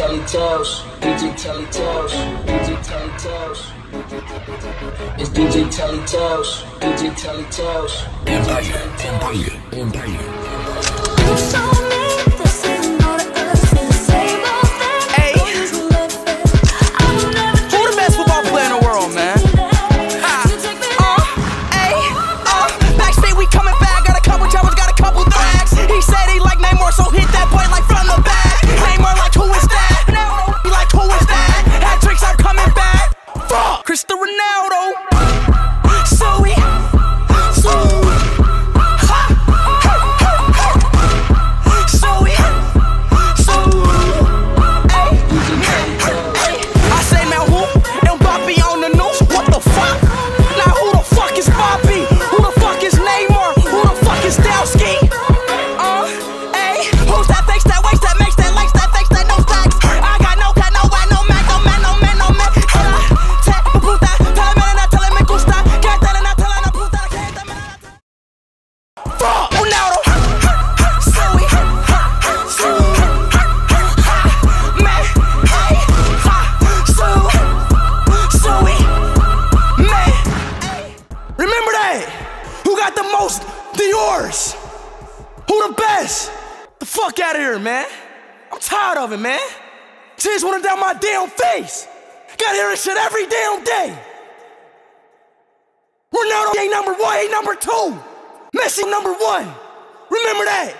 DJ Telly Tellz, digitally tells, DJ Telly Tellz. It's DJ Telly Tellz, DJ Telly Tellz. Empire, Empire, Empire. Cristiano Ronaldo. The yours, Who the best? The fuck out of here, man. I'm tired of it, man. Tears running down my damn face. Gotta hear this shit every damn day. Ronaldo ain't number one, ain't number two. Messi number one. Remember that.